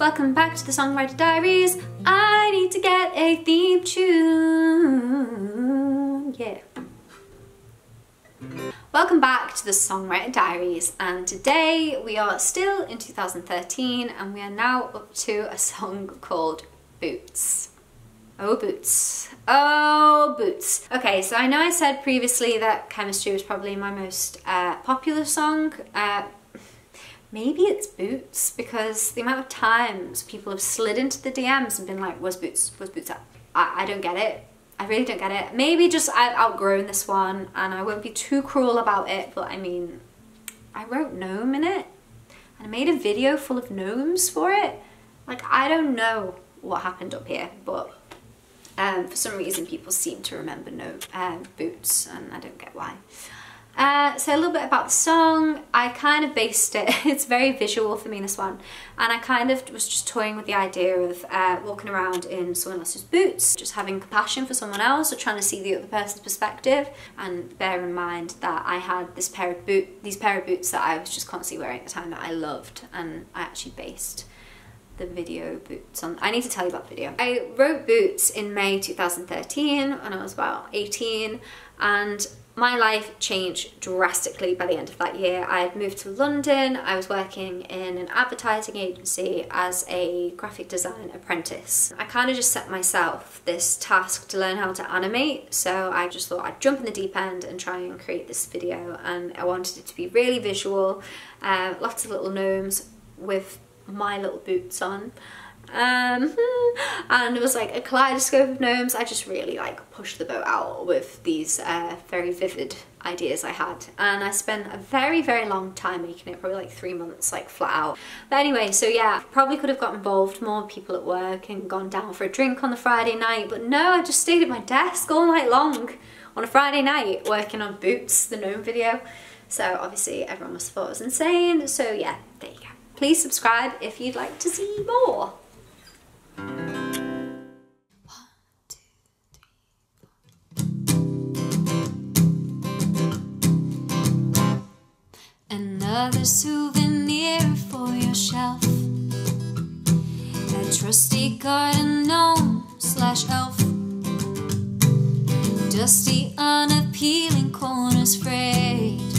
Welcome back to the Songwriter Diaries. I need to get a theme tune. Yeah. Welcome back to the Songwriter Diaries and today we are still in 2013 and we are now up to a song called Boots. Oh Boots. Oh Boots. Okay, so I know I said previously that Chemistry was probably my most uh, popular song. Uh, maybe it's Boots because the amount of times people have slid into the DMs and been like, where's Boots? Where's Boots at? I, I don't get it. I really don't get it. Maybe just I've outgrown this one and I won't be too cruel about it, but I mean, I wrote Gnome in it and I made a video full of gnomes for it. Like, I don't know what happened up here, but um, for some reason people seem to remember no uh, boots and I don't get why. Uh, so a little bit about the song, I kind of based it, it's very visual for me this one, and I kind of was just toying with the idea of uh, walking around in someone else's boots, just having compassion for someone else or trying to see the other person's perspective and bear in mind that I had this pair of boot, these pair of boots that I was just constantly wearing at the time that I loved and I actually based the video Boots on. I need to tell you about the video. I wrote Boots in May 2013 when I was about 18 and my life changed drastically by the end of that year. I had moved to London, I was working in an advertising agency as a graphic design apprentice. I kind of just set myself this task to learn how to animate, so I just thought I'd jump in the deep end and try and create this video and I wanted it to be really visual, uh, lots of little gnomes with my little boots on um, and it was like a kaleidoscope of gnomes. I just really like pushed the boat out with these uh, very vivid ideas I had. And I spent a very very long time making it probably like three months like flat out. But anyway so yeah probably could have got involved more people at work and gone down for a drink on the Friday night. But no I just stayed at my desk all night long on a Friday night working on Boots the gnome video. So obviously everyone must have thought it was insane. So yeah there you go. Please subscribe if you'd like to see more Another souvenir for your shelf. That trusty garden gnome slash elf. Dusty, unappealing corners frayed.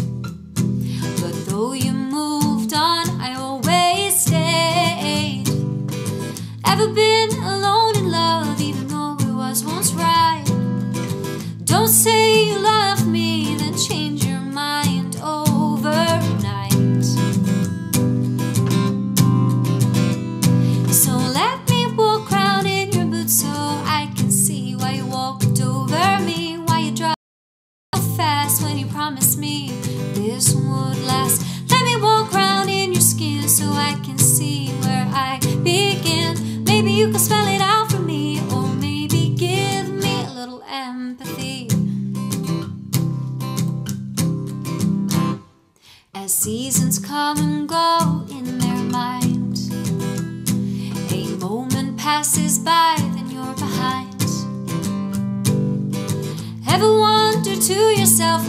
Don't say you love me, then change your mind overnight. So let me walk round in your boots so I can see why you walked over me, why you drive so fast when you promised me this would last. Let me walk round in your skin so I can see where I begin. Maybe you can spell it out for me, or maybe give me a little empathy. Come and go in their minds, a moment passes by, then you're behind. Ever wonder to yourself,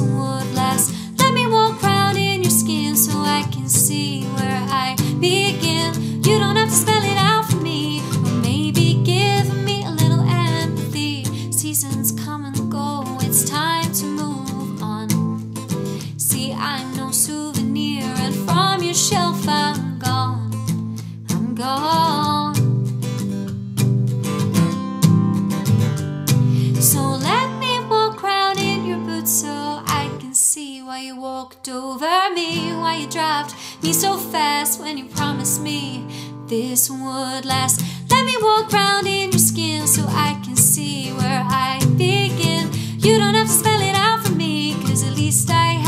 would last. over me Why you dropped me so fast when you promised me This would last. Let me walk round in your skin so I can see where I begin. You don't have to spell it out for me Cause at least I